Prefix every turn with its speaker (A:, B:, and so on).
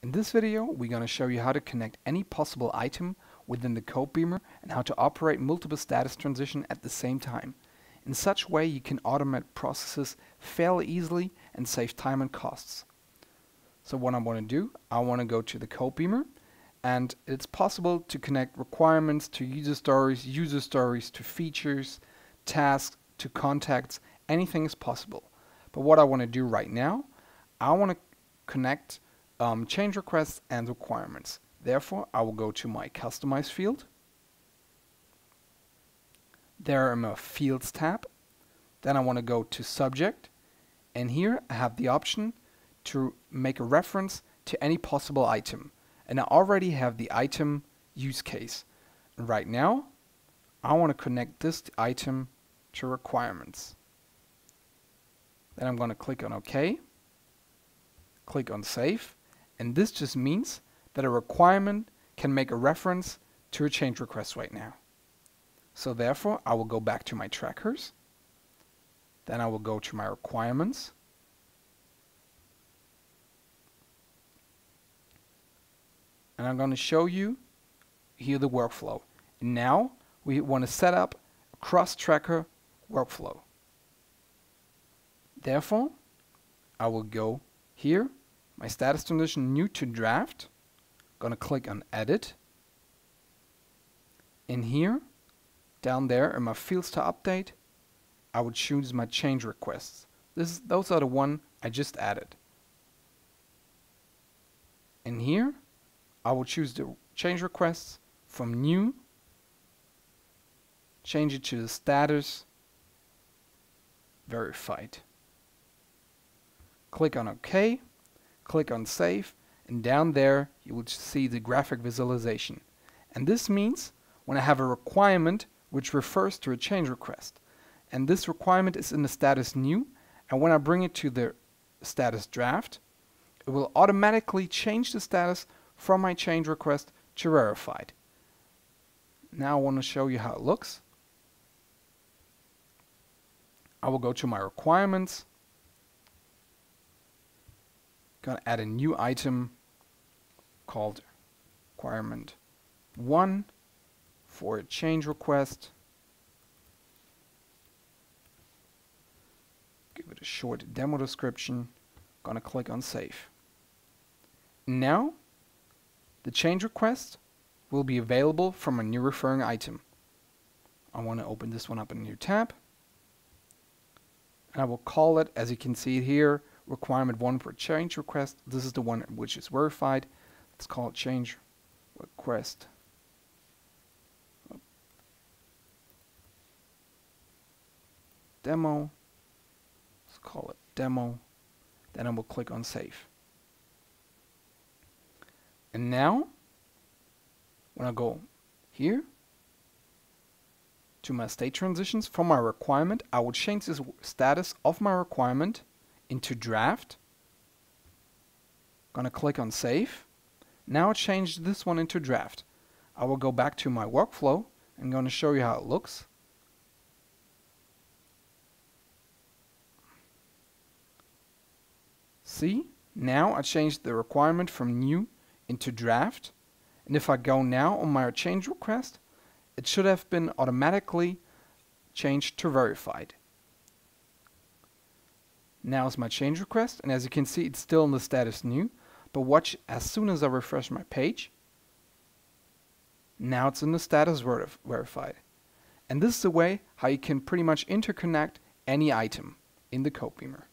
A: In this video, we're going to show you how to connect any possible item within the CodeBeamer and how to operate multiple status transition at the same time. In such way, you can automate processes fairly easily and save time and costs. So what I want to do, I want to go to the CodeBeamer and it's possible to connect requirements to user stories, user stories to features, tasks, to contacts, anything is possible. But what I want to do right now, I want to connect um, change requests and requirements. Therefore, I will go to my Customize field. There I'm a Fields tab. Then I want to go to Subject. And here I have the option to make a reference to any possible item. And I already have the item use case. Right now, I want to connect this item to requirements. Then I'm going to click on OK, click on Save, and this just means that a requirement can make a reference to a change request right now. So therefore, I will go back to my trackers. Then I will go to my requirements. And I'm going to show you here the workflow. And now we want to set up a cross-tracker workflow. Therefore, I will go here my status transition new to draft. Gonna click on edit. In here, down there in my fields to update, I would choose my change requests. This those are the one I just added. In here, I will choose the change requests from new, change it to the status verified. Click on OK click on save and down there you will see the graphic visualization. And this means when I have a requirement which refers to a change request and this requirement is in the status new and when I bring it to the status draft it will automatically change the status from my change request to verified. Now I want to show you how it looks. I will go to my requirements gonna add a new item called requirement 1 for a change request. Give it a short demo description. Gonna click on save. Now the change request will be available from a new referring item. I want to open this one up in a new tab. And I will call it, as you can see here, requirement one for change request. This is the one which is verified. Let's call it change request. Demo. Let's call it demo. Then I will click on save. And now, when I go here to my state transitions from my requirement, I will change this status of my requirement into draft. Gonna click on save. Now change this one into draft. I will go back to my workflow and going to show you how it looks. See, now I changed the requirement from new into draft. And if I go now on my change request, it should have been automatically changed to verified. Now is my change request, and as you can see, it's still in the status new. But watch, as soon as I refresh my page, now it's in the status verified. And this is the way how you can pretty much interconnect any item in the CodeBeamer.